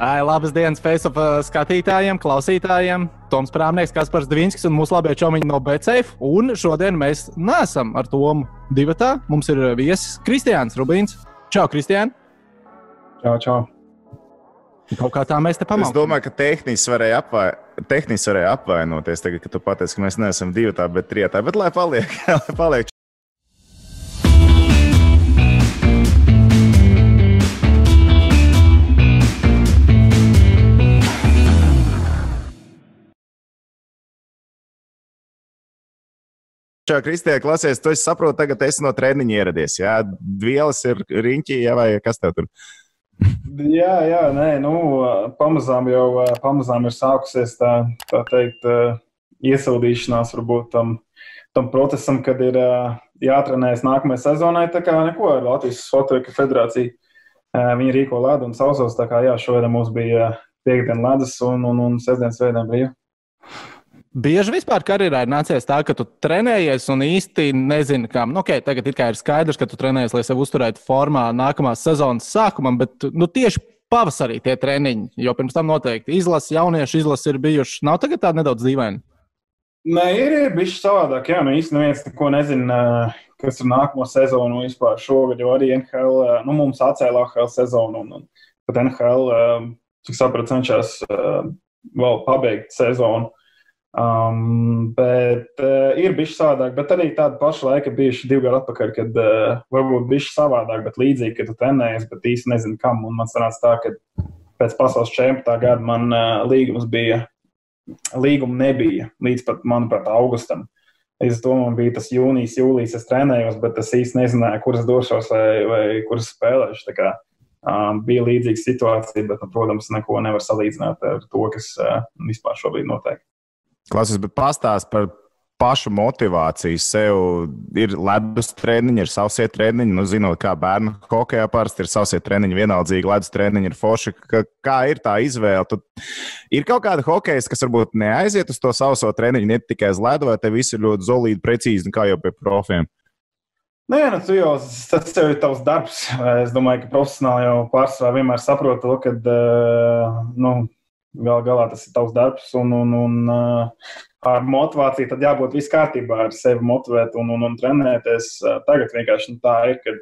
Ai, labas dienas, Facebook skatītājiem, klausītājiem. Toms Prāmnieks, Kaspars Dvīnskis un mūsu labie čomiņi no BCF. Un šodien mēs nesam ar Tomu divatā. Mums ir viesis Kristiāns Rubīns. Čau, Kristiān! Čau, čau! Kaut kā tā mēs te pamanām. Es domāju, ka tehniski varēja, apvai... tehniski varēja apvainoties, tagad, kad tu pateici, ka mēs neesam divi tā, bet trijotā. Bet lai paliek, lai paliek Čau, Kristija, klasies, tu saproti, tagad esi no treniņa ieradies. Jā, vielas ir riņķī, jā, vai kas tev tur? Jā, jā, nē, nu, pamazām jau pamazām ir sākusies tā, tā teikt, iesildīšanās varbūt tam, tam procesam, kad ir jātrenējas nākamajai sezonai. Tā kā neko ar Latvijas Fotoika federāciju. Viņi rīko ledu un sausos, tā kā jā, šodien mums bija piekdiena ledus un, un, un sestdienas svētdiena brīva. Bieži vispār karjerā ir nācies tā, ka tu trenējies un īsti nezini, kā. Nu, okay, tagad ir skaidrs, ka tu trenējies, lai sevi uzturētu formā nākamās sezonas sākumam, bet nu, tieši pavasarī tie treniņi, jo pirms tam noteikti izlases, jauniešu izlases ir bijušas. Nav tagad tāda nedaudz dīvaina. Nē, ir, ir bijis savādāk. Jā, nu īstenībā neviens neko nezina, kas ir nākamo sezonu vispār šogad, jo arī NHL, nu, mums atcēla NHL sezonu, un, un pat NHL, cik sapratu, cenšas vēl pabeigt sezonu. Um, bet uh, ir bijis savādāk, bet arī tāda paša laika bijuši divi gadi atpakaļ, kad uh, varbūt bija savādāk, bet līdzīgi, ka tu trenējies, bet īsti nezinu, kam. Un man sanāca tā, ka pēc pasaules čempionāta gada man uh, līgums bija, līguma nebija līdz pat, manuprāt, augustam. Līdz to man bija tas jūnijas, jūlijas, es trenējos, bet es īsti nezināju, kuras došos vai, vai kuras spēlēšu. Tā kā, um, bija līdzīga situācija, bet, nu, protams, neko nevar salīdzināt ar to, kas uh, vispār šobrīd notiek. Klausies, bet pastāst par pašu motivāciju. Sev ir ledus treniņi, ir sausie treniņi. Nu, zinot, kā bērnu hokeja parasti ir sausie treniņi, vienaldzīgi ledus treniņi ir forši. Ka, kā ir tā izvēle? Tad ir kaut kāda hokeja, kas varbūt neaiziet uz to sauso treniņu, ne tikai uz ledu, vai te viss ir ļoti zolīti, precīzi, kā jau pie profiem. Nē, nu, tu jau tas ir tavs darbs. Es domāju, ka profesionāli jau pārsvarā vienmēr saprot to, ka nu, Galu galā tas ir tavs darbs, un, un, un ar motivāciju tad jābūt viss kārtībā, ar sevi motivēt un, un, un trenēties. Tagad vienkārši nu, tā ir, ka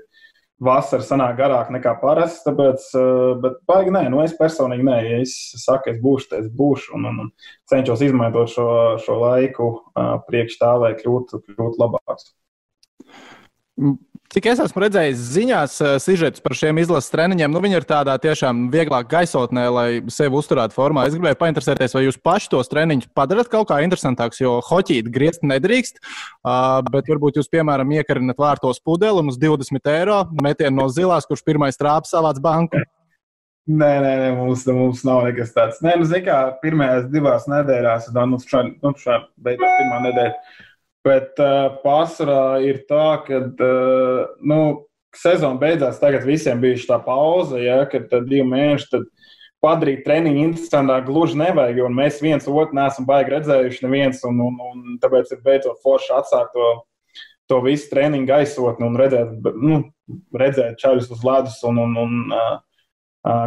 vasara sanāk garāk nekā parasti, tāpēc, bet baigi nē, nu es personīgi nē, ja es saku, es būšu, tad es būšu, un, un, un cenšos izmantot šo, šo laiku priekš tā, lai kļūtu, kļūtu labāks. Cik es esmu redzējis ziņās, eh, sižetus par šiem izlases treniņiem, nu, viņi ir tādā tiešām vieglāk gaisotnē, lai sevi uzturētu formā. Es gribēju painteresēties, vai jūs paši tos treniņus padarat kaut kā interesantākus, jo hoķīt griezt nedrīkst, bet varbūt jūs, piemēram, iekarinat vārtos pudeli un uz 20 eiro metienu no zilās, kurš pirmais trāpa savāc banku. Nē, nē, nē mums, mums nav nekas tāds. Nē, nu, zināmā mērā, pirmajās divās nedēļās, nu, šādi, nu, šādi beidzās pirmā nedēļa Bet uh, pārsvarā ir tā, ka uh, nu, sezona beidzās, tagad visiem bija šī pauze, ja, kad divi mēneši padarīt treniņu interesantāk gluži nevajag, jo mēs viens otru neesam baigi redzējuši, neviens, un, un, un tāpēc ir beidzot forši atsākt to, to visu treniņu gaisotni un redzēt, nu, redzēt čaļus uz ledus un, un, un uh,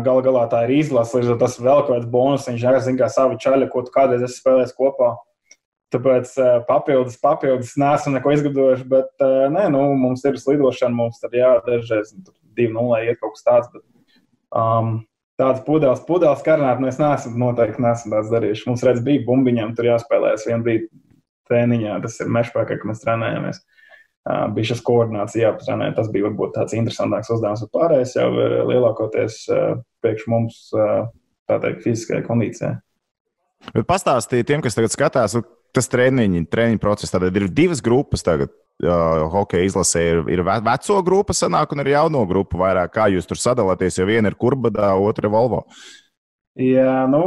Galu galā tā ir izlase, līdz ar to tas vēl kaut kāds bonus. Viņš arī zina, kā savu čaļu, ko tu kādreiz esi spēlējis kopā. Tāpēc papildus, papildus nesam neko izgudrojuši, bet nē, nu, mums ir slidošana, mums tur jādažreiz 2-0 iet kaut kas tāds. Bet, um, tāds pudeles, pudeles karnāt mēs neesam noteikti neesam tāds darījuši. Mums redz, bija bumbiņām, tur jāspēlēs vien bija treniņā, tas ir mešpēkā, ka mēs trenējamies. Uh, bija šis koordinācija jāpatrenē, tas bija varbūt tāds interesantāks uzdevums, bet pārējais jau ir lielākoties uh, priekš mums, uh, tā teikt, fiziskajai kondīcijai. Bet pastāstiet tiem, kas tagad skatās, tas treniņi, treniņu process. Tad ir divas grupas tagad. Uh, hokeja izlasē ir, ir veco grupa, sanāk, un ir jauno grupu vairāk. Kā jūs tur sadalāties? Jo viena ir kurbadā, otra ir Volvo. Jā, nu,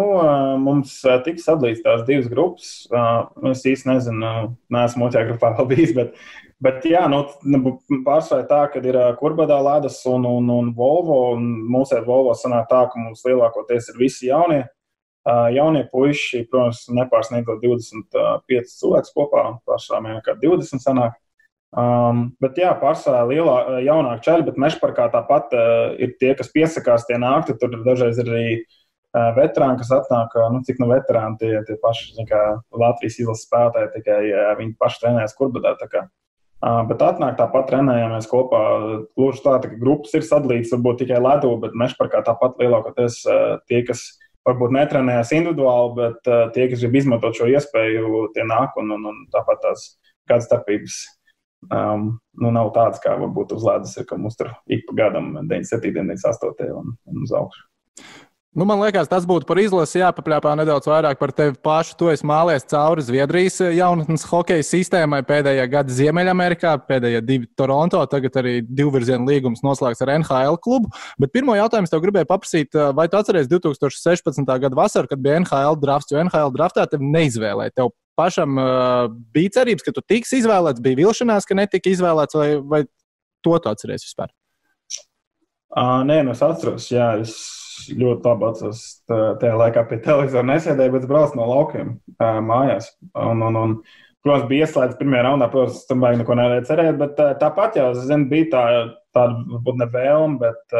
mums tika sadalīts tās divas grupas. Es īsti nezinu, neesmu otrajā grupā vēl bijis, bet, bet jā, nu, nu pārsvarā tā, ka ir kurbadā ledus un, un, un Volvo. Un mums ar Volvo sanāk tā, ka mums lielākoties ir visi jaunie Jaunie puiši, protams, nepārsniedzot 25 cilvēkus kopā, pašām jau kā 20 sanāk. Um, bet, jā, pārsvarā lielā, jaunāka ceļa, bet mežparkā tāpat uh, ir tie, kas piesakās, tie nāk, tur dažreiz ir arī veterāni, kas atnāk, nu, cik no veterāni tie, tie paši kā, Latvijas izlases spēlētāji, tikai viņi paši trenējas kurbadā. Bet atnāk tāpat trenējāmies kopā. Gluži tā, ka grupas ir sadalītas, varbūt tikai ledū, bet mežparkā tāpat lielākoties tie, kas varbūt netrenējas individuāli, bet tie, kas grib izmantot šo iespēju, tie nāk un, un, un tāpat tās kādas starpības. Um, nu, nav tādas, kā varbūt uz ledus ir, ka mums tur ik pa gadam 97, 98 un, un uz augšu. Nu, man liekas, tas būtu par izlasi jāpapļāpā nedaudz vairāk par tevi pašu. Tu esi mālies cauri Zviedrijas jaunatnes hokeja sistēmai pēdējā gada Ziemeļamerikā, pēdējie divi Toronto, tagad arī divvirziena līgums noslēgts ar NHL klubu. Bet pirmo jautājumu tev gribēju paprasīt, vai tu atceries 2016. gada vasaru, kad bija NHL drafts, jo NHL draftā tev neizvēlēja. Tev pašam uh, bija cerības, ka tu tiks izvēlēts, bija vilšanās, ka netika izvēlēts, vai, vai to tu atceries vispār? Uh, nē, nu es atceros, jā. Es ļoti labi atceros, tajā laikā pie televizora nesēdēju, bet braucu no laukiem mājās. Un, un, un, protams, bija ieslēgts pirmajā raundā, protams, tam vajag neko nevarēja cerēt, bet tāpat jau, zinu, bija tā, tāda, varbūt ne vēlme, bet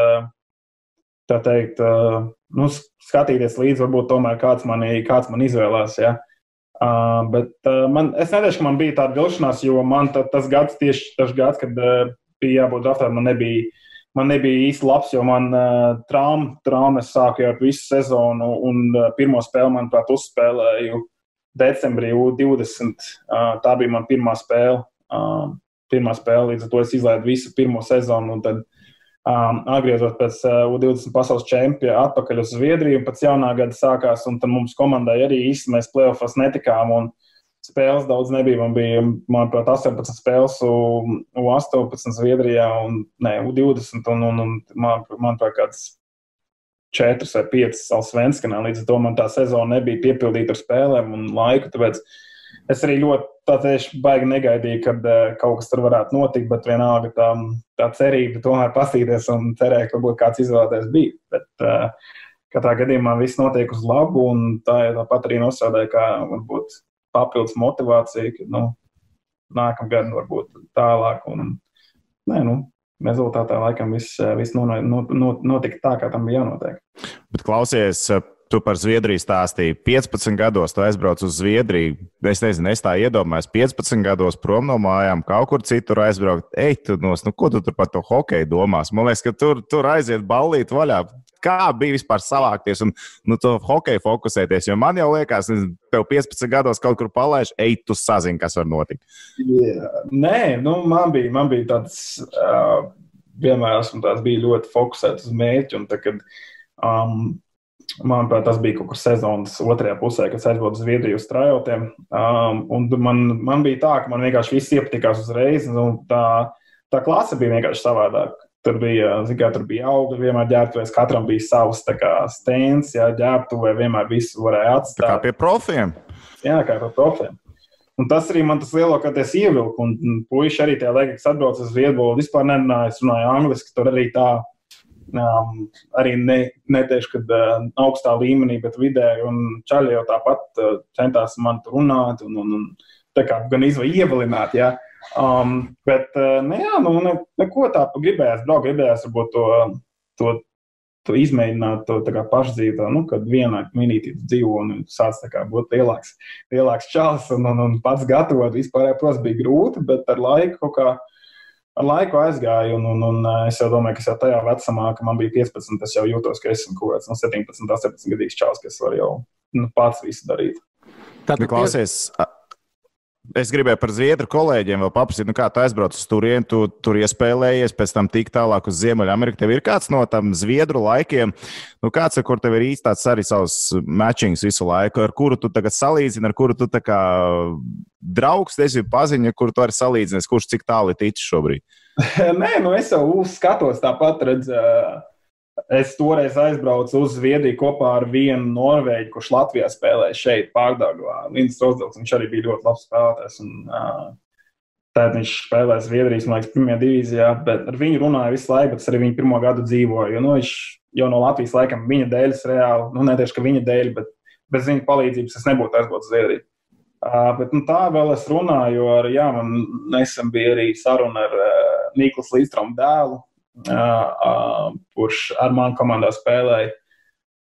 tā teikt, nu, skatīties līdzi, varbūt tomēr kāds man, kāds man izvēlās. Ja? Uh, bet uh, man, es nedomāju, ka man bija tāda vilšanās, jo man tā, tas gads, tieši tas gads, kad uh, bija jābūt draftām, man nebija man nebija īsti labs, jo man uh, trauma, traumas sāka jau visu sezonu, un uh, pirmo spēli, manuprāt, uzspēlēju decembrī U20. Uh, tā bija mana pirmā spēle. Uh, pirmā spēle, līdz ar to es izlaidu visu pirmo sezonu, tad um, atgriezos pēc uh, U20 pasaules čempiona atpakaļ uz Zviedriju, un pēc jaunā gada sākās, un tad mums komandai arī īsti mēs playoffs netikām. Un, spēles daudz nebija. Man bija, manuprāt, 18 spēles, U18 Zviedrijā un ne, U20. Un, un, un man, manuprāt, kāds 4 vai 5 Alsvenskanā. Līdz ar to man tā sezona nebija piepildīta ar spēlēm un laiku. Tāpēc es arī ļoti tā tieši baigi negaidīju, kad uh, kaut kas tur varētu notikt, bet vienalga tā, tā cerība tomēr pastīties un cerēja, ka varbūt kāds izvēlēties bija. Bet, uh, Katrā gadījumā viss notiek uz labu, un tā ir tāpat arī nosādīja, kā varbūt papildus motivācija, ka nu, nākamgad varbūt tālāk. Un, nē, nu, rezultātā laikam viss, viss notika tā, kā tam bija jānotiek. Bet klausies, tu par Zviedriju stāstīji. 15 gados tu aizbrauc uz Zviedriju. Es nezinu, es tā iedomājos, 15 gados prom no mājām, kaut kur citur aizbraukt. Ej, tu nos, nu, ko tu tur par to hokeju domās? Man liekas, ka tur, tur aiziet ballīt vaļā kā bija vispār savākties un nu, to hokeju fokusēties. Jo man jau liekas, tev 15 gados kaut kur palaiž, ej, tu sazini, kas var notikt. Yeah. Nē, nu, man bija, man bija tāds, uh, vienmēr esmu tāds bija ļoti fokusēts uz mērķi. Un, tā, kad, um, Manuprāt, tas bija kaut kur sezonas otrajā pusē, kad aizbraucu uz Zviedriju uz trajotiem. Um, man, man bija tā, ka man vienkārši viss iepatikās uzreiz. Tā, tā klase bija vienkārši savādāka. Tur bija, kā, tur bija auga, vienmēr ģērbtuvēs, katram bija savs stends, jā, ģērbtuvē vienmēr visu varēja atstāt. Tā kā pie profiem. Jā, kā pie profiem. Un tas arī man tas lielākoties ievilka. Un, puiši arī tajā laikā, kad atbraucu uz Vietbolu, vispār nerunāju, es runāju angliski, tur arī tā. Um, arī ne, neteikšu, ka uh, augstā līmenī, bet vidēji, un čaļi jau tāpat uh, centās man tur runāt, un, un, un tā kā gan izvēlēt, ievilināt. Ja. Uh, Um, bet, uh, nu, jā, nu, ne, neko tādu gribējās, braukt, gribējās varbūt to, to, to izmēģināt, to pašdzīvot, nu, kad vienā minūtē dzīvo un sāc kā, būt lielāks, lielāks čels un, un, un pats gatavot. Vispār, protams, bija grūti, bet ar laiku kaut kā. Ar laiku aizgāju, un, un, un es jau domāju, ka jau tajā vecumā, kad man bija 15, es jau jūtos, ka esmu kaut kāds no 17, 18 gadīgs čels, kas var jau nu, pats visu darīt. Tad, klausies, Es gribēju par zviedru kolēģiem vēl paprasīt, nu kā tu aizbrauc uz turieni, tu tur iespēlējies, pēc tam tik tālāk uz Ziemeļameriku. Tev ir kāds no tam zviedru laikiem, nu kāds, kur tev ir īstāts arī savs matchings visu laiku, ar kuru tu tagad salīdzini, ar kuru tu tā kā draugs, nezinu, paziņa, kur tu arī salīdzinies, kurš cik tālu ir ticis šobrīd? Nē, nu es jau skatos tāpat redzēju Es toreiz aizbraucu uz Zviedriju kopā ar vienu norvēģi, kurš Latvijā spēlēja šeit, Strasdāls viņš arī bija ļoti labs spēlētājs. Un, uh, Tad viņš spēlēja Zviedrijas, man liekas, pirmajā divīzijā, bet ar viņu runāja visu laiku, bet arī viņa pirmo gadu dzīvoja. Nu, viņš jau no Latvijas laikam viņa dēļ, reāli, nu, ne tieši viņa dēļ, bet bez viņa palīdzības es nebūtu aizbraucis uz Zviedriju. Uh, bet, nu, tā vēl es runāju, jo ar, jā, man nesen bija arī saruna ar uh, Niklas Līstromu dēlu, kurš ar mani komandā spēlēja.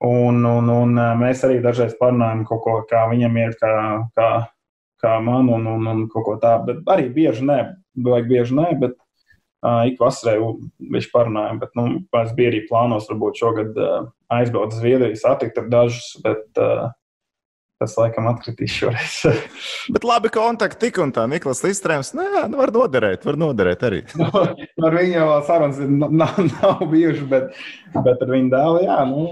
Un, un, un mēs arī dažreiz parunājam kaut ko, kā viņam iet, kā, kā, kā man, un, un, un kaut ko tādu. Bet arī bieži nē, vajag bieži nē, bet uh, ik vasarai viņš parunājam. Bet, nu, es biju arī plānos, varbūt šogad uh, aizbraukt uz Zviedriju, satikt ar dažus, bet uh, tas laikam atkritīs šoreiz. bet labi kontakti tik un tā, Niklas Listrēms, nē, nu var noderēt, var noderēt arī. no, nu, ar viņu jau sarunas nav, nav bijušas, bet, bet ar viņu dēlu, jā, nu.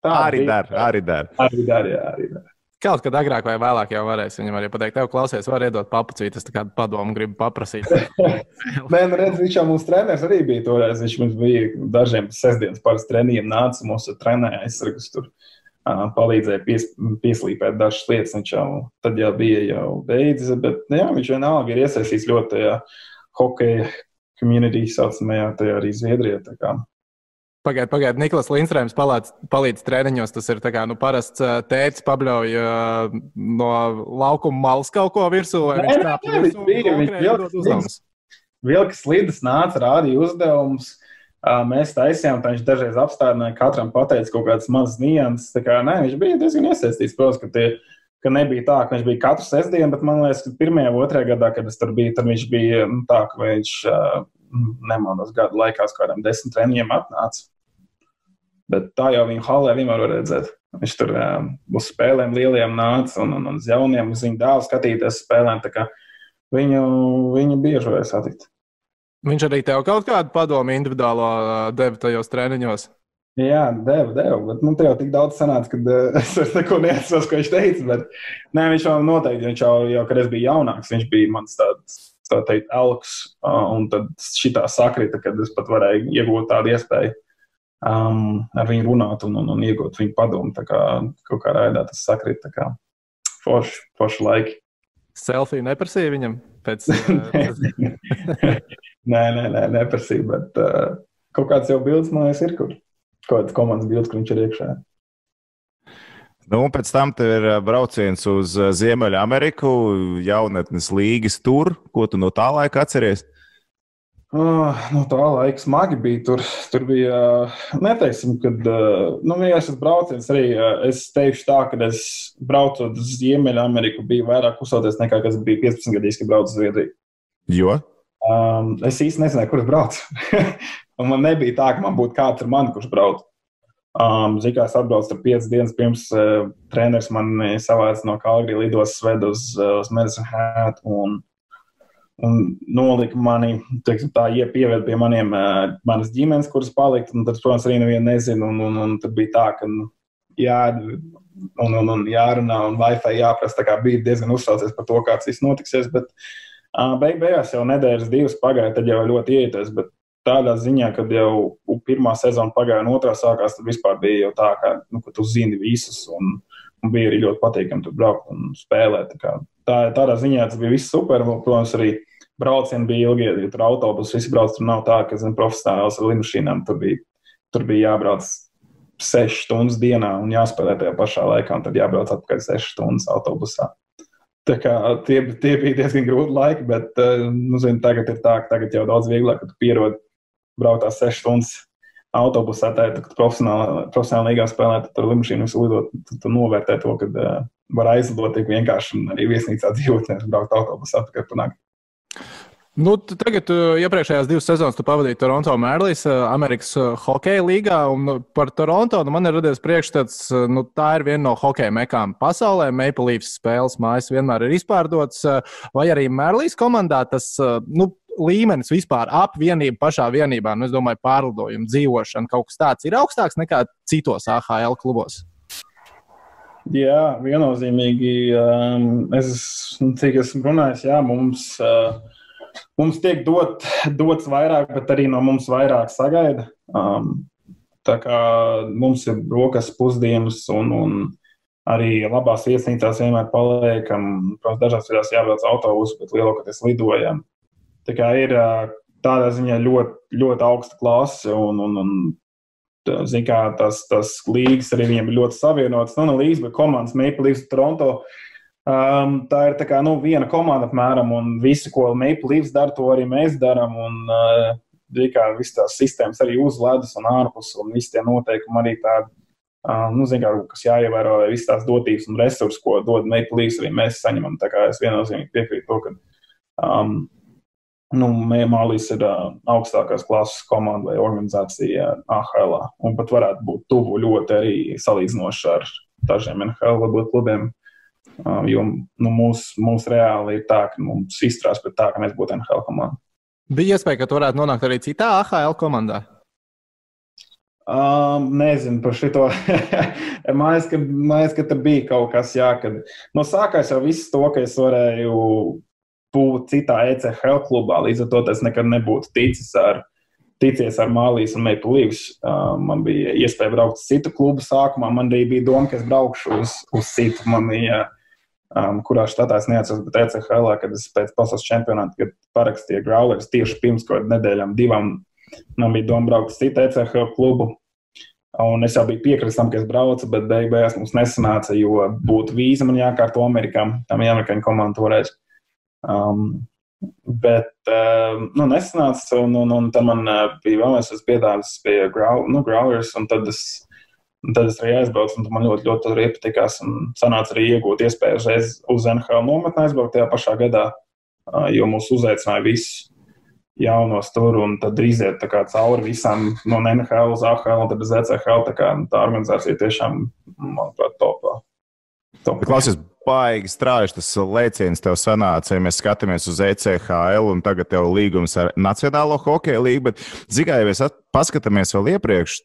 Tā arī dara, arī dara. Arī dara, jā, arī dara. Kaut kad agrāk vai vēlāk jau varēs viņam arī pateikt, tev klausies, var iedot papucīt, es kādu padomu gribu paprasīt. Nē, nu redz, viņš jau mums treneris arī bija toreiz. Viņš mums bija dažiem sestdienas parasti trenījiem nāca, mums trenēja aizsargus tur. Palīdzēja pies, pieslīpēt dažas lietas. Viņš jau tad jau bija jau beidzis, bet nu jā, viņš vienalga ir iesaistīts ļoti tajā hokeja community, saucamajā, tajā arī Zviedrijā. Pagaidiet, pagaidiet, Niklas Lindstrēms palīdz, palīdz treniņos. Tas ir kā nu, parasts tēvs, pabļauj uh, no laukuma malas kaut ko virsū. Nē, viņš nē, nē, viņš bija. Viņš vilka, vilka slīdas nāca, rādīja uzdevumus. Mēs taisījām, tā viņš dažreiz apstādināja, katram pateica kaut kādas mazas nianses. Kā, nē, viņš bija diezgan iesaistīts, protams, ka, tie, ka nebija tā, ka viņš bija katru sestdienu, bet man liekas, ka pirmajā, otrajā gadā, kad es tur biju, tad viņš bija nu, tā, ka viņš uh, nemaldos gadu laikā kādam desmit treniņiem atnāca. Bet tā jau viņa halē vienmēr var redzēt. Viņš tur um, uz spēlēm lieliem nāca un, un, un uz jauniem, uz viņu dēlu skatīties spēlēm. Viņu, viņu bieži varēja satikt. Viņš arī tev kaut kādu padomu individuālo deva tajos treniņos. Jā, deva, deva. Bet nu, tev tik daudz sanāca, ka uh, es vairs neko neatceros, ko viņš teica. Bet, nē, viņš jau noteikti, viņš jau, jau, kad es biju jaunāks, viņš bija mans tāds tā teikt, elks, un tad šī sakrita, kad es pat varēju iegūt tādu iespēju um, ar viņu runāt un, un, un iegūt viņu padomu. Tā kā kaut kā raidā tas sakrita, tā kā forši, forši laiki. Selfiju neprasīja viņam pēc. nē, nē, nē, neprasīja, bet uh, kaut kāds jau bildes, man liekas, ir kur. Kaut kāds komandas bildes, kur viņš ir iekšā. Nu, pēc tam tev ir brauciens uz Ziemeļameriku, jaunatnes līgas tur. Ko tu no tā laika atceries? Uh, no tā laika smagi bija. Tur, tur bija, neteiksim, kad, nu, ja šis brauciens arī, es teikšu tā, ka es braucot uz Ziemeļameriku, biju vairāk uzsaucies nekā, kas bija 15 gadīs, kad braucu uz Zviedriju. Jo? Um, es īsti nezināju, kur es braucu. man nebija tā, ka man būtu kāds ar mani, kurš brauc. Um, Zinu, es atbraucu tur piecas dienas pirms uh, treneris man savāca no Kalgari lidos sved uz, uh, uz Medicine Hat un, un nolika mani, teiksim, tā iepieved pie maniem, uh, manas ģimenes, kuras palikt, un tad, protams, arī nevienu nezinu, un, un, un tad bija tā, ka, nu, jā, un, un, un jārunā, un Wi-Fi jāprasa, tā kā bija diezgan uztraucies par to, kāds viss notiksies, bet uh, beig beigās jau nedēļas divas pagāja, tad jau ļoti ieties, bet tādā ziņā, kad jau pirmā sezona pagāja un otrā sākās, tad vispār bija jau tā, ka, nu, ka tu zini visus. Un, un bija arī ļoti patīkami tur braukt un spēlēt. Tā, tā, tādā ziņā tas bija viss super. Protams, arī braucieni bija ilgi, jo tur autobusu visi brauc. Tur nav tā, ka zin, profesionāls ar lidmašīnām tur bija, tur bija jābrauc. 6 stundas dienā un jāspēlē tajā pašā laikā, un tad jābrauc atpakaļ 6 stundas autobusā. Tie, tie bija diezgan grūti laiki, bet eh, nu, zin, tagad ir tā, ka tagad jau daudz vieglāk, ka tu pierodi braukt tās 6 stundas autobusā, tā, kad profesionāli, profesionāli līgā spēlē, tad tur lidmašīnu visu lidot, tu, tu novērtē to, ka uh, var aizlidot tik vienkārši un arī viesnīcā dzīvot, nevis braukt autobusā, kad panāk. Nu, tagad, iepriekšējās divas sezonas, tu pavadīji Toronto Mērlīs, Amerikas Hokeja līgā. Par Toronto nu, man ir radies priekšstats, nu, tā ir viena no hokeja mekām pasaulē. Maple Leafs spēles mājas vienmēr ir izpārdotas. Vai arī Mērlīs komandā tas nu, līmenis vispār ap vienību pašā vienībā, nu, es domāju, pārlidojumu, dzīvošana, kaut kas tāds ir augstāks nekā citos AHL klubos. Jā, viennozīmīgi. Um, es, cik esmu runājis, jā, mums, uh, mums tiek dot, dots vairāk, bet arī no mums vairāk sagaida. Um, tā kā mums ir rokas pusdienas un, un arī labās viesnīcās vienmēr paliekam. Protams, dažās vietās jābrauc autobusu, bet lielākoties lidojam. Tā kā ir tādā ziņā ļoti, ļoti augsta klase un, un, un zin, kā, tas, tas līgas arī viņiem ir ļoti savienotas. Nu, ne līgas, bet komandas Maple Leafs Toronto. Um, tā ir tā kā, nu, viena komanda apmēram, un visu, ko Maple Leafs dara, to arī mēs darām. Un, uh, kā visas tās sistēmas arī uz ledus un ārpus, un visi tie noteikumi arī tādi Uh, nu, zin, kā, kas jāievēro, lai visas tās dotības un resursi, ko dod Maple Leafs, arī mēs saņemam. Tā kā es viennozīmīgi piekrītu to, ka um, nu, Mālīs ir uh, augstākās klases komanda vai organizācija AHL. Un pat varētu būt tuvu ļoti arī salīdzinoši ar dažiem NHL klubiem. Uh, jo nu, mūsu mūs reāli ir tā, ka mums izstrādās pret tā, ka mēs būtu NHL komanda. Bija iespēja, ka tu varētu nonākt arī citā AHL komandā. Um, nezinu par šo. liekas, ka, liekas, ka tur bija kaut kas, jā, kad no sākās jau viss to, ka es varēju būt citā ECHL klubā. Līdz ar to es nekad nebūtu ticis ar, ticies ar Mālīs un Maple Leafs. Um, man bija iespēja braukt uz citu klubu sākumā. Man arī bija doma, ka es braukšu uz, uz citu. Man bija, um, kurā štatā es neatceros, bet ECHL, kad es pēc pasaules čempionāta, parakstīju Growlers tieši pirms kaut kādām nedēļām, divām. Man bija doma braukt uz citu ECHL klubu. Un es jau biju piekritis tam, ka es braucu, bet beigās mums nesanāca, jo būtu vīza man jākārto Amerikā. Tam amerikāņu komanda toreiz. Um, bet uh, nu, nesanāca, un, un, un tad man uh, bija vēl viens piedāvājums pie grau, nu, Growlers, un tad es, un tad es arī aizbraucu, un man ļoti, ļoti tur iepatikās, un sanāca arī iegūt iespēju uzreiz uz NHL nometni aizbraukt tajā pašā gadā, jo mūs uzaicināja visus jaunos tur, un tad iziet cauri visam no NHL uz AHL un tad uz ECHL. Tā, kā, tā organizācija tiešām, manuprāt, topā. Top. Klausies, baigi strājuši tas lēciens tev sanāca, ja mēs skatāmies uz ECHL un tagad tev līgums ar Nacionālo hokeja līgu, bet zigai, ja mēs paskatāmies vēl iepriekš,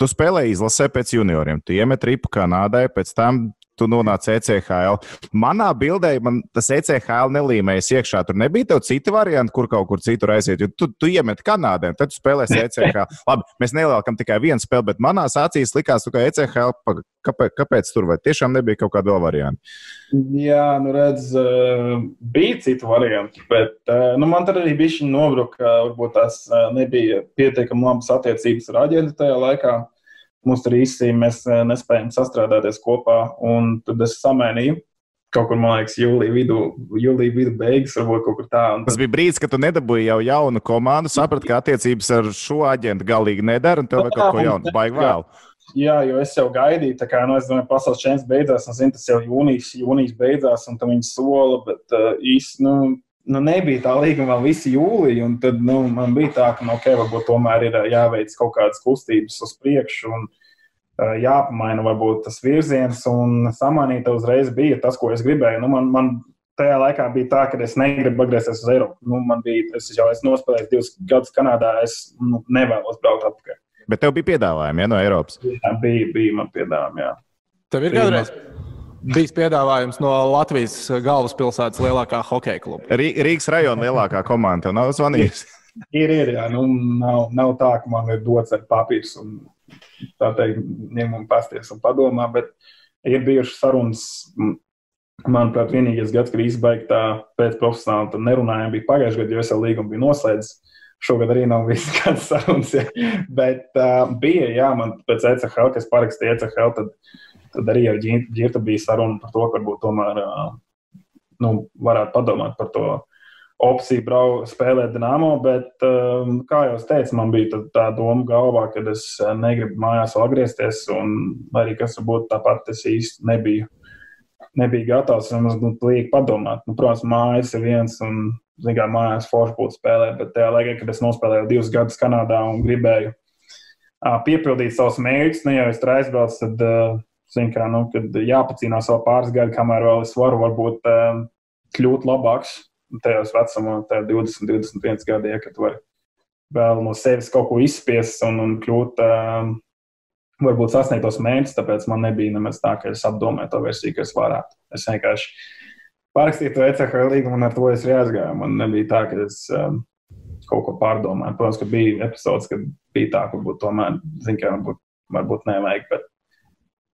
tu spēlēji izlasē pēc junioriem, tu iemet ripu Kanādai, pēc tam tu nonāc ECHL. Manā bildē man tas ECHL nelīmējas iekšā. Tur nebija tev citi varianti, kur kaut kur citur aiziet. Tu, tu iemet Kanādē, tad tu spēlēsi ECHL. Labi, mēs neliekam tikai vienu spēli, bet manā acīs likās, ka ECHL, kāpēc, kāpēc tur vai tiešām nebija kaut kāda vēl varianta? Jā, nu redz, eh, bija citi varianti, bet eh, nu, man tur arī bija šī nobruka, varbūt tās eh, nebija pietiekami labas attiecības ar aģentu tajā laikā mums tur īsti mēs eh, nespējam sastrādāties kopā. Un tad es samainīju. Kaut kur, man liekas, jūlijā vidū, jūlijā vidū beigas, varbūt kaut kur tā. Tad... Tas bija brīdis, kad tu nedabūji jau jaunu komandu, saprati, ka attiecības ar šo aģentu galīgi nedara, un tev vajag kaut ko jaunu, baigi vēl. Jā, jo es jau gaidīju, tā kā, nu, es domāju, pasaules čempions beidzās, un zinu, tas jau jūnijas, jūnijas beidzās, un tam viņi sola, bet uh, īsti, nu, nu, nebija tā līguma vēl visu jūliju, un tad nu, man bija tā, ka, nu, ok, varbūt tomēr ir jāveic kaut kādas kustības uz priekšu, un uh, jāpamaina varbūt tas virziens, un samanīt uzreiz bija tas, ko es gribēju. Nu, man, man tajā laikā bija tā, ka es negribu atgriezties uz Eiropu. Nu, man bija, es jau esmu nospēlējis divus gadus Kanādā, es nu, nevēlos braukt atpakaļ. Bet tev bija piedāvājumi ja, no Eiropas? Jā, bija, bija man piedāvājumi, jā. Tev ir kādreiz? Bijis piedāvājums no Latvijas galvaspilsētas lielākā hokeja kluba. Rīgas rajona lielākā komanda tev nav zvanījusi. ir, ir, jā. Nu, nav, nav tā, ka man ir dots ar papīrs un tā teikt, ņem un pasties un padomā, bet ir bijušas sarunas. Manuprāt, vienīgais gads, kad izbeigta pēc profesionāla nerunājuma, bija pagājušajā gadā, jo es jau līgumu biju noslēdzis. Šogad arī nav bijis kāds sarunas, ja. bet uh, bija, jā, man pēc ECHL, kas parakstīja ECHL, tad uh, Tad arī ar Girtu bija saruna par to, ka varbūt tomēr nu, varētu padomāt par to opciju brau, spēlēt Dienāmo, bet, kā jau teicu, man bija tā doma galvā, ka es negribu mājās atgriezties, un arī kas varbūt tāpat es īsti nebiju, nebiju gatavs nemaz nu, lieki padomāt. Nu, protams, mājas ir viens, un, zin kā, mājās forši būtu spēlēt, bet tajā laikā, kad es nospēlēju divus gadus Kanādā un gribēju piepildīt savus mērķus, ne jau es tur aizbraucu, tad Zin, kā, nu, kad jāpacīnās vēl pāris gadi, kamēr vēl es varu varbūt um, kļūt labāks tajos vecumos, 20, 21 gadi, ja, kad var vēl no sevis kaut ko izspiest un, un kļūt, um, varbūt sasniegt tos mērķus. Tāpēc man nebija nemaz tā, ka es apdomāju to versiju, ka es varētu. Es vienkārši parakstīju to ECHL līgumu un ar to es arī aizgāju. Man nebija tā, ka es um, kaut ko pārdomāju. Protams, ka bija episodes, kad bija tā, ka varbūt tomēr, zin, ka varbūt, varbūt nevajag. Bet,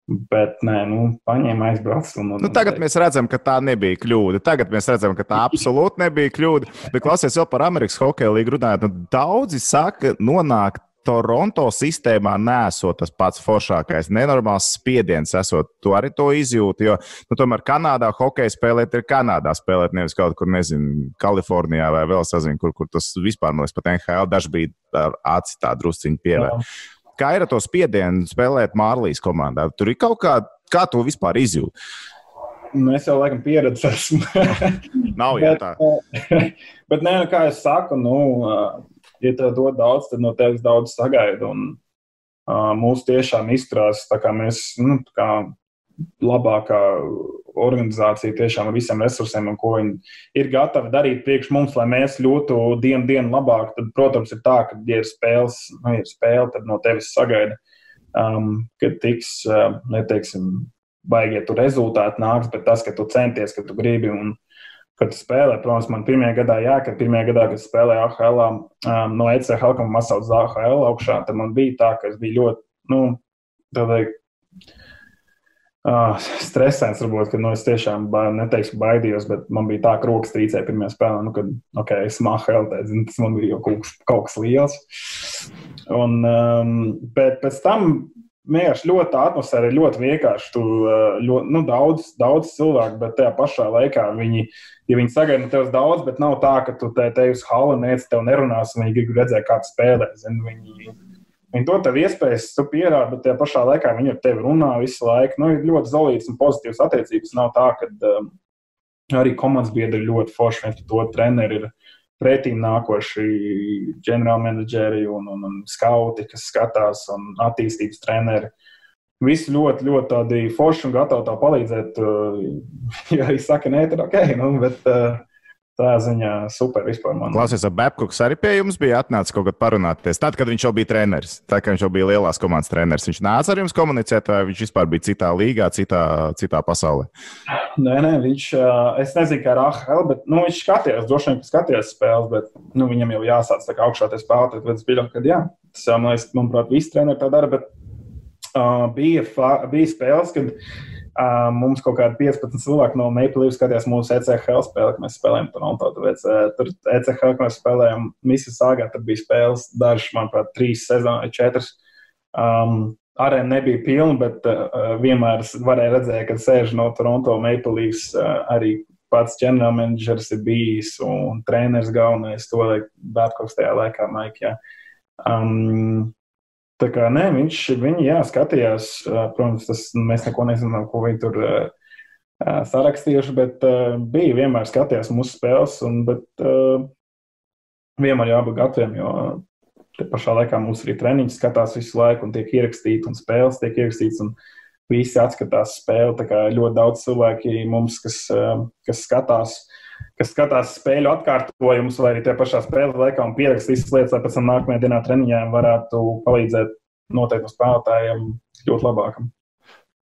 Bet, nē, nu, paņēma aizbrauc. Un, nu, tagad mēs redzam, ka tā nebija kļūda. Tagad mēs redzam, ka tā absolūti nebija kļūda. Bet, klausies, jau par Amerikas Hokeja līniju runājot, nu, daudzi saka, nonākt Toronto sistēmā nesot tas pats foršākais, nenormāls spiediens, esot. Tu arī to izjūti. Jo, nu, tomēr Kanādā hokeja spēlēt ir Kanādā spēlēt, nevis kaut kur, nezinu, Kalifornijā vai vēl sazinu, kur, kur tas vispār, man liekas, pat NHL daži bija ar aci tā drusciņu pievērst. Kā ir ar to spiedienu spēlēt Mārlīs komandā? Tur ir kaut kā, kā to vispār izjūt? Nu, es jau laikam pieredzēju, esmu. Nav jau tā. bet, nē, nu, kā jau saku, nu, ja tev dod daudz, tad no tevis daudz sagaida. Un, uh, mūsu tiešām izstrādās, tā kā mēs, nu, tā kā labākā organizācija tiešām ar visiem resursiem, ko viņi ir gatavi darīt priekš mums, lai mēs ļūtu dienu, dienu labāk. Tad, protams, ir tā, ka, ja ir spēles, nu, ir spēle, tad no tevis sagaida, um, ka tiks, uh, neteiksim, baigie tur rezultāti nāks, bet tas, ka tu centies, ka tu gribi un kad tu spēlē, protams, man pirmajā gadā, jā, kad pirmajā gadā, kad spēlēju AHL, um, no ECHL, kam masauc uz AHL augšā, tad man bija tā, ka es biju ļoti, nu, tādā Uh, stresēns, varbūt, ka nu, es tiešām ba, neteikšu, baidījos, bet man bija tā, ka rokas trīcēja pirmajā spēlē, nu, kad okay, es māku LT, tas man bija jau kaut kas, kaut kas liels. Un, um, bet pēc tam vienkārši ļoti tā atmosfēra ir ļoti vienkārša. Tu ļoti, nu, daudz, daudz cilvēku, bet tajā pašā laikā viņi, ja viņi sagaida no tevis daudz, bet nav tā, ka tu te, te uz halu nec, tev nerunās, un viņi grib redzēt, kā tu spēlē. Zin, viņi, Viņi dod tev iespējas, tu pierādi, bet tajā pašā laikā viņi ar tevi runā visu laiku. Nu, ir ļoti zelītas un pozitīvas attiecības. Nav tā, ka um, arī komandas biedri ļoti forši. Viens to treneri ir pretīm nākoši ģenerālmenedžeri un, un, un skauti, kas skatās, un attīstības treneri. Visi ļoti, ļoti tādi forši un gatavi tā palīdzēt. Uh, ja arī saka, nē, tad ok. Nu, bet, uh, Tā ziņā super vispār. Man. Klausies, ap Babkuks arī pie jums bija atnācis kaut kad parunāties. Tad, kad viņš jau bija treneris, tad, kad viņš jau bija lielās komandas treneris, viņš nāca ar jums komunicēt, vai viņš vispār bija citā līgā, citā, citā pasaulē? Nē, nē, viņš, es nezinu, kā ar AHL, bet nu, viņš skatījās, droši vien, ka skatījās spēles, bet nu, viņam jau jāsāc tā kā augšā tie spēlētāji, tad es pieļauju, ka jā, tas man liekas, manuprāt, visi treneri tā dara, bet uh, bija, bija spēles, kad Uh, mums kaut kādi 15 cilvēki no Maple Leaf skatījās mūsu ECHL spēli, kad mēs spēlējām Toronto. Tāpēc, uh, tur ECHL, kad mēs spēlējām Mississauga, tad bija spēles dažas, manuprāt, trīs sezonas četras. Um, Arēna nebija pilna, bet uh, vienmēr varēja redzēt, ka sēž no Toronto Maple Leafs uh, arī pats ģenerālmenedžers ir bijis un treneris galvenais to Bētkoks tajā laikā, Maik. Ja. Um, Tā kā nē, viņš viņi, jā, skatījās, protams, tas, mēs neko nezinām, ko viņi tur sarakstījuši, bet bija vienmēr skatījās mūsu spēles, un, bet vienmēr jābūt gataviem, jo te pašā laikā mūsu arī treniņi skatās visu laiku un tiek ierakstīti, un spēles tiek ierakstīts, un visi atskatās spēli. Tā kā ļoti daudz cilvēki mums, kas, kas skatās, kas skatās spēļu atkārtojumus, vai arī tajā pašā spēles laikā un pierakst visas lietas, lai pēc tam nākamajā dienā treniņā varētu palīdzēt noteiktam spēlētājam kļūt labākam.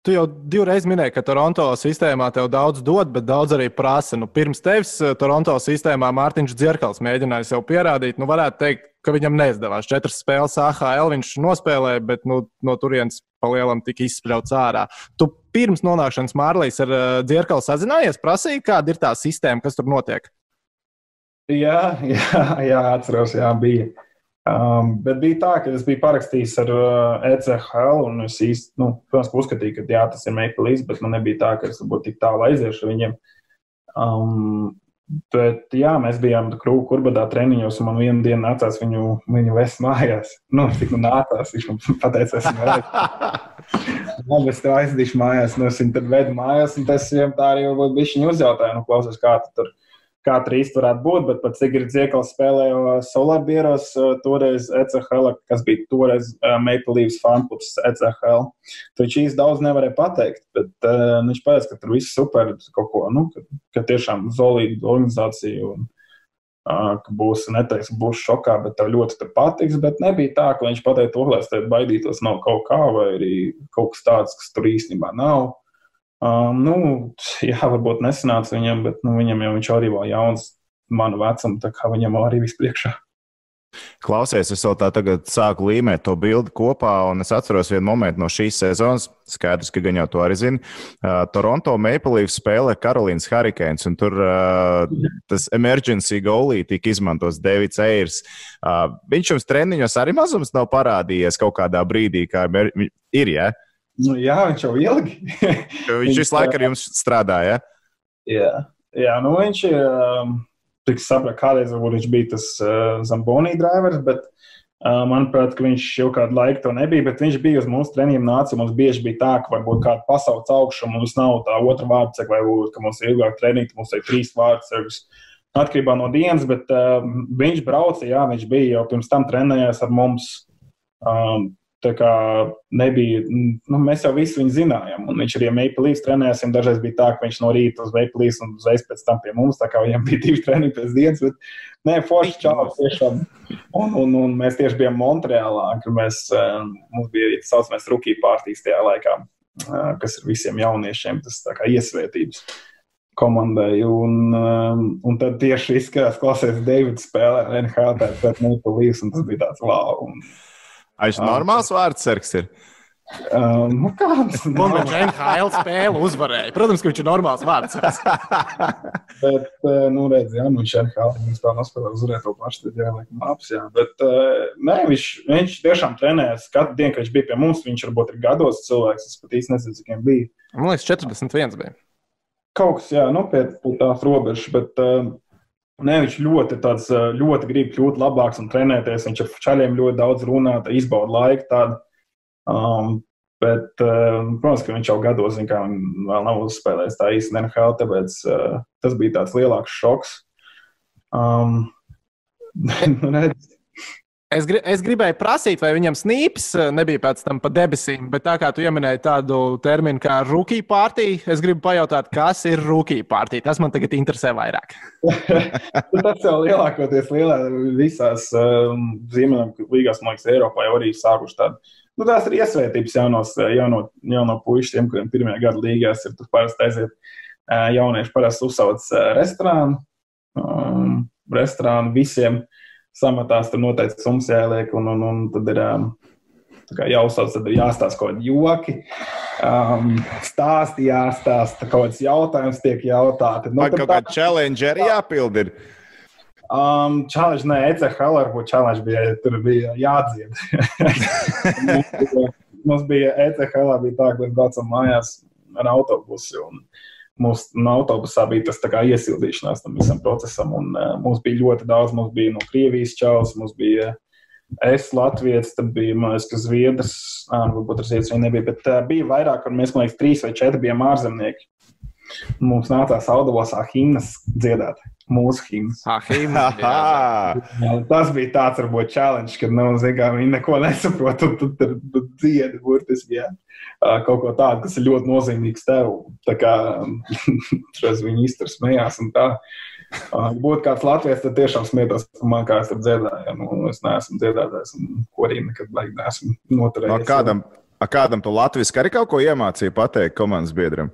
Tu jau divreiz minēji, ka Toronto sistēmā tev daudz dod, bet daudz arī prasa. Nu, pirms tevis eh, Toronto sistēmā Mārtiņš Dzirkals mēģināja sev pierādīt. Nu, varētu teikt, ka viņam neizdevās. Četras spēles AHL viņš nospēlēja, bet nu, no turienes palielam tika izspļauts ārā. Tu pirms nonākšanas Mārlīs ar uh, Dzirkalu sazinājies, prasīja, kāda ir tā sistēma, kas tur notiek? Jā, jā, jā atceros, jā, bija. Um, bet bija tā, ka es biju parakstījis ar uh, ECHL, un es īsti, nu, protams, uzskatīju, ka jā, tas ir Maple Leafs, bet man nebija tā, ka es būtu tik tālu aiziešu viņiem. Um, bet, jā, mēs bijām krūku kurbadā treniņos, un man vienu dienu nācās viņu, viņu vest mājās. Nu, cik nu nācās, viņš man pateica, es redzu. Labi, es tev aizdīšu mājās, nu, es viņu tad vedu mājās, un tas viņam tā arī varbūt bija viņa uzjautāja, nu, klausies, kā tu tur kā trīs varētu būt, bet pat Sigrids Ziekals spēlēja Solarbieros, toreiz ECHL, kas bija toreiz Maple Leafs fanklubs ECHL. Viņš īsti daudz nevarēja pateikt, bet uh, viņš pateica, ka tur viss super, kaut ko, nu, ka, ka tiešām zolīga organizācija un uh, ka būs, neteiks, būs šokā, bet tev ļoti te patiks, bet nebija tā, ka viņš pateica to, lai es te baidītos no kaut kā vai arī kaut kas tāds, kas tur īstenībā nav. Um, nu, jā, varbūt nesanāca viņam, bet nu, viņam jau viņš arī vēl jauns, manu vecumu, tā kā viņam arī viss priekšā. Klausies, es vēl tā tagad sāku līmēt to bildi kopā, un es atceros vienu momentu no šīs sezonas. Skaidrs, ka gan jau to arī zina. Uh, Toronto Maple Leafs spēlē Karolīnas Hurricanes, un tur uh, tas emergency goalī tika izmantots Davids Eirs. Uh, viņš jums treniņos arī mazums nav parādījies kaut kādā brīdī, kā ir. Ja? Nu, jā, viņš jau ilgi. viņš visu laiku ar jums strādāja. Jā, jā nu viņš ir. Um, Tik sapratu, kādreiz viņš bija tas uh, Zambonī drivers, bet Manuprāt, viņš jau kādu laiku to nebija, bet viņš bija uz mūsu treniņiem nācis. Mums bieži bija tā, ka varbūt kāda pasaules augšuma mums nav tā otra vārdsarga, vai varbūt, ka mums ir ilgāk treniņi, mums ir trīs vārdsargas. Atkarībā no dienas, bet uh, viņš brauca, jā, viņš bija jau pirms tam trenējies ar mums. Um, Tā kā nebija, nu, mēs jau visu viņu zinājām. Un viņš arī Maple Leafs trenējās. Dažreiz bija tā, ka viņš no rīta uz Maple Leafs un uzreiz pēc tam pie mums. Tā kā viņam bija divi treniņi pēc dienas. Bet, nē, forši čalis tiešām. Un, un, un mēs tieši bijām Montreālā, kur mēs, eh, mums bija tā saucamais rookie partijas tajā laikā, eh, kas ir visiem jauniešiem, tas tā kā iesvētības komandai. Un, eh, un tad tieši izskatās, klausies, Deivids spēlē NHL pret Maple Leafs, un tas bija tāds wow. Un, Viņš ir normāls vārds, sargs. Ir. Uh, nu kāds ir viņš NHL spēle uzvarēja? Protams, ka viņš ir normāls vārds. bet, nu, redz, jā, nu, viņš ir NHL. Viņš tā nospēlē uzvarēt to pašu, tad jāliek maps, jā. Bet, nē, viņš, viņš tiešām trenējas katru dienu, kad viņš bija pie mums. Viņš varbūt ir gados cilvēks, es pat īsti nezinu, cik viņam bija. Man liekas, 41 bija. Kaut kas, jā, nu, pie, tās robežas, bet Nē, viņš ļoti, tāds, ļoti grib kļūt labāks un trenēties. Viņš ar čaļiem ļoti daudz runā, izbauda laiku. Tādu. Um, bet, uh, protams, ka viņš jau gados zin, vēl nav uzspēlējis tā īsti NHL, tāpēc uh, tas bija tāds lielāks šoks. Um, redz, Es, gri, es gribēju prasīt, vai viņam snīps eh, nebija pēc tam pa debesīm, bet tā kā tu pieminēji tādu terminu kā rookie partija, es gribu pajautāt, kas ir rookie partija. Tas man tagad interesē vairāk. tas jau lielākoties lielā, visās um, Ziemeļamerikas liekas, Eiropā jau arī sākuši tādu. Nu, tās ir iesvētības jaunos, jauno, jauno puikas, tiem, kuriem pirmajā gada līgās ir. Tur parasti aiziet jaunieši, parasti uzsauc restorānu. Um, restorānu visiem samatās, tur noteikti summas jāieliek, un, un, un tad ir um, jāuzsauc, tad ir jāstāsta kaut kādi joki. Um, stāsti jāstāsta, kaut kāds jautājums tiek jautāti. Nu, Vai kaut kāda challenge arī jāpild? Ir? Um, challenge, nē, ECHL varbūt challenge bija, tur bija jādzied. mums, bija, mums bija ECHL, bija tā, ka mēs braucam mājās ar autobusu. Un, Mūsu no autobusā bija tas iesildīšanās tam visam procesam, un uh, mums bija ļoti daudz. Mums bija no Krievijas čels, mums bija es, Latvijas, tad bija mākslinieks, kas Zviedrs, varbūt tas īstenībā nebija, bet uh, bija vairāk, un mēs, man liekas, trīs vai četri bijām ārzemnieki. Mums nācās audavosā himnas dziedāt. Mūsu himnas. Ah, himnas tas bija tāds, varbūt, challenge, kad nu, zin, viņi neko nesaprot. Tad tur dziedi, burtiski. Jā kaut ko tādu, kas ir ļoti nozīmīgs tev. Tā kā tas viņi iztur smējās un tā. Ja būtu kāds latviečs, tad tiešām smietos par mani, kā es tur dziedāju. Nu, es neesmu dziedātājs, un ko arī nekad neesmu noturējis. No kādam, kādam tu latviešu arī kaut ko iemācīji pateikt komandas biedram?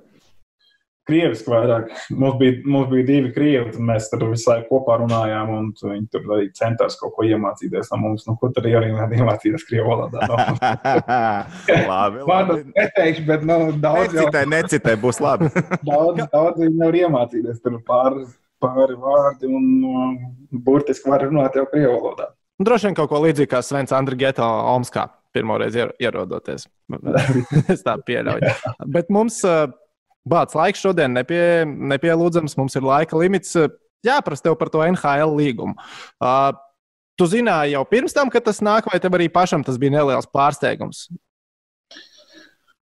Krieviski vairāk. Mums bija, mums bija divi krievi, tad mēs tur visu laiku kopā runājām, un viņi tur arī centās kaut ko iemācīties no mums. Nu, ko tur arī nevar iemācīties krievu valodā? No. labi, labi. Neteikšu, bet nu, daudz necitē, jau... necitē, būs labi. daudz, daudz viņi nevar iemācīties. Tur pāri, pāri vārdi un um, burtiski var runāt jau krievu valodā. Nu, droši vien kaut ko līdzīgu kā Svens Andrigeto Omskā pirmoreiz ierodoties. es tā pieļauju. Bet mums uh, Bācis laiks šodien nepie, nepielūdzams, mums ir laika limits. Jāprasa tev par to NHL līgumu. Uh, tu zināji jau pirms tam, ka tas nāk, vai tev arī pašam tas bija neliels pārsteigums?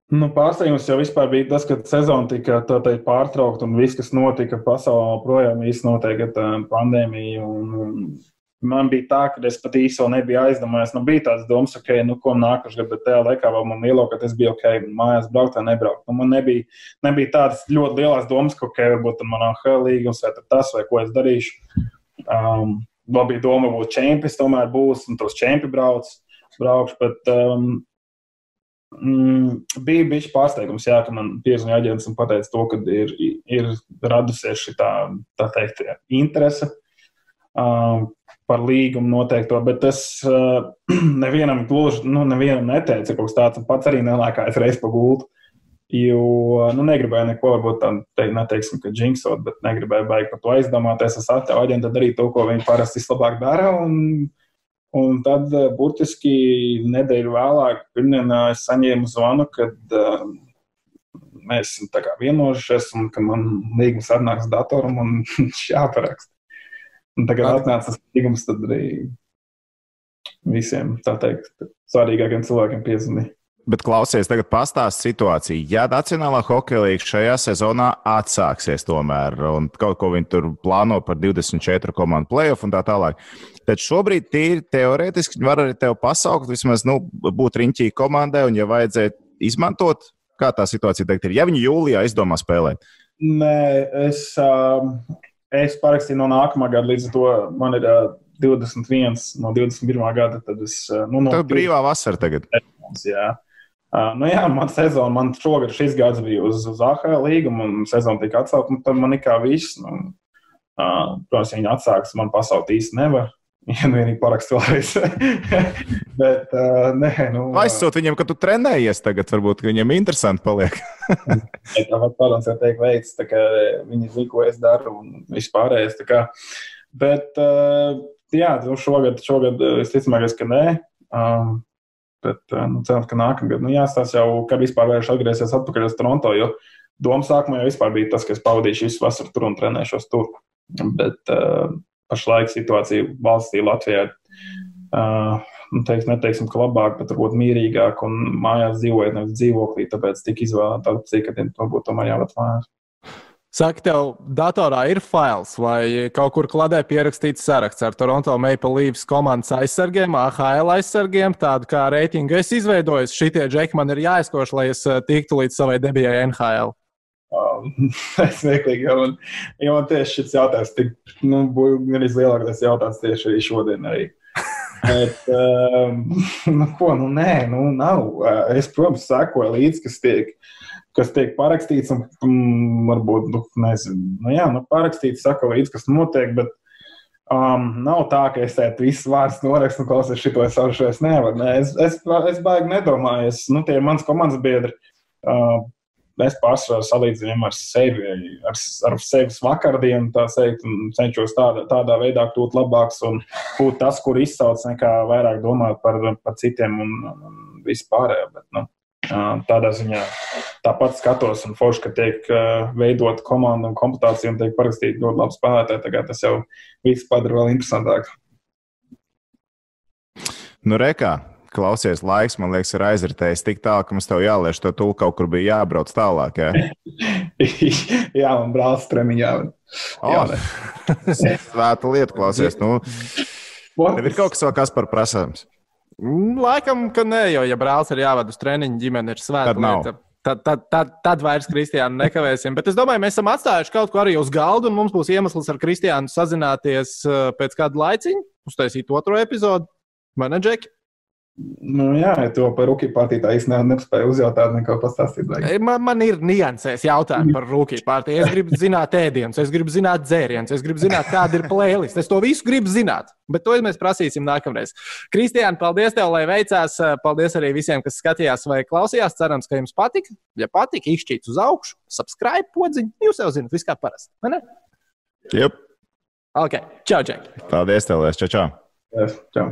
Nu, pārsteigums jau bija tas, ka sezona tika teikt, pārtraukta un viss, kas notika pasaulē, projām īstenībā notiek pandēmija. Un, man bija tā, ka es pat īsti vēl nebiju aizdomājies. Nu, bija tāds domas, ok, nu, ko nākamā gada, bet tajā laikā vēl man lielo, ka tas bija ok, mājās braukt vai nebraukt. Nu, man nebija, nebija tādas ļoti lielas domas, ka, ok, varbūt manā līgums vai tas, vai ko es darīšu. Um, vēl bija doma, būt čempions, tomēr būs, un tos čempions brauc, braukšu. Bet, um, Mm, bija bijis pārsteigums, jā, ka man piezvanīja aģents un teica, to, ka ir, ir radusies šī tā, tā teikt, interese. Um, par līgumu noteikto, bet tas uh, nevienam gluži, nu, nevienam neteica kaut kas tāds, pats arī nelēkājas reiz pa gultu. Jo, nu, negribēju neko, varbūt tādu te, neteiksim, ka jinxot, bet negribēju baigt par to aizdomāties. Es atļauju aģentam darīt to, ko viņi parasti vislabāk dara. Un, un tad, uh, burtiski nedēļu vēlāk, pirmdienā es saņēmu zvanu, kad uh, mēs esam vienojušies, un ka man līgums atnāks datoram un jāparaksta. Un tagad atnāca tas līgums, tad arī visiem, tā teikt, svarīgākiem cilvēkiem piezvanīt. Bet klausies, tagad pastāst situāciju. Ja Nacionālā hokeja līnija šajā sezonā atsāksies tomēr, un kaut ko viņi tur plāno par 24 komandu playoff un tā tālāk, tad šobrīd tīri teorētiski var arī tevi pasaukt, vismaz nu, būt riņķī komandai, un ja vajadzētu izmantot, kā tā situācija teikt, ir, ja viņi jūlijā izdomā spēlēt. Nē, es, uh, es parakstīju no nākamā gada, līdz ar to man ir uh, 21 no 21. gada. Tad es, uh, nu, no Tev brīvā vasara tagad. Jā. Uh, nu jā, man sezona, man šogad šis gads bija uz, uz AHL līgumu, un sezona tika atcelta, un tad man nekā viss. Nu, uh, protams, ja viņi atsāks, man pasaukt īsti nevar. Ja nu vienīgi parakst vēlreiz. Bet, uh, nē, nu. Aizsūt viņiem, ka tu trenējies tagad, varbūt viņiem interesanti paliek. Tāpat, protams, var teikt, veids, tā kā viņi zina, ko es daru un vispārējais. Bet, uh, jā, nu šogad, šogad visticamākais, ka nē. Um, Bet, nu, cerams, ka nākamgad, nu, jāstāsta jau, kad vispār vērš atgriezties atpakaļ uz Toronto, jo doma sākumā jau vispār bija tas, ka es pavadīšu visu vasaru tur un trenēšos tur. Bet uh, pašlaik situācija valstī Latvijā, uh, nu, teiks, neteiksim, ka labāk, bet varbūt mierīgāk un mājās dzīvojot nevis dzīvoklī, tāpēc tika izvēlēta opcija, ka tiem varbūt tomēr jāvat mājās. Saka, tev datorā ir fails vai kaut kur kladē pierakstīts saraksts ar Toronto Maple Leafs komandas aizsargiem, AHL aizsargiem, tādu kā reitingu es izveidoju. Šitie džeki man ir jāizkoš, lai es tiktu līdz savai debijai NHL. Um, es smieklīgi, jo man, jo man tieši šis jautājums, tik, nu, gan izlielākais jautājums tieši arī šodien. Arī. Bet, um, nu, ko, nu, nē, nu, nav. Es, protams, sekoju līdzi, kas tiek kas tiek parakstīts, un mm, varbūt, nu, nezinu, nu, jā, nu, parakstīts, saka līdzi, kas notiek, bet um, nav tā, ka es tādu visu vārdu norakstu, un klausies šito es savu es nevaru. Ne? Es, es, es baigi nedomāju, es, nu, tie ir mans komandas biedri. Uh, es pārsvarā salīdzinu ar sevi, ar, ar sevis vakardienu, tā teikt, un cenšos tādā, tādā veidā kļūt labāks un būt tas, kur izsauc, nekā vairāk domāt par, par citiem un, un vispārējo. Bet, nu, Tādā ziņā tāpat skatos, un forši, ka tiek veidot komanda un komputācija un tiek parakstīti ļoti labi spēlētāji. Tagad tas jau viss padara vēl interesantāk. Nu, rekā, klausies, laiks, man liekas, ir aizritējis tik tālu, ka mums tev jāliež to tūlīt, kaut kur bija jābrauc tālāk. Jā, jā man brālis tremiņā. Oh, Svēta lieta, klausies. Nu, tev ir kaut kas vēl kas par prasāms. Mm, laikam, ka nē, jo, ja brālis ir jāvada uz treniņu, ģimene ir svēta lieta. Tad, tad, tad, tad vairs Kristiānu nekavēsim. Bet es domāju, mēs esam atstājuši kaut ko arī uz galda, un mums būs iemesls ar Kristiānu sazināties uh, pēc kāda laiciņa, uztaisīt otro epizodu. Vai ne, Džeki? Nu, jā, ja to par rūkīju partiju tā īstenībā nespēju uzjautāt, neko pastāstīt. Man, man ir niansēs jautājumi par rūkīju partiju. Es gribu zināt ēdienus, es gribu zināt dzērienus, es gribu zināt, kāda ir playlist. Es to visu gribu zināt, bet to mēs prasīsim nākamreiz. Kristiāna, paldies tev, lai veicās. Paldies arī visiem, kas skatījās vai klausījās. Cerams, ka jums patika. Ja patika, izšķīt uz augšu, subscribe podziņu. Jūs jau zināt, viss kā parasti. Yep. Ok, čau, Džek. Paldies, tev, Lies. Čau, čau. Yes, čau.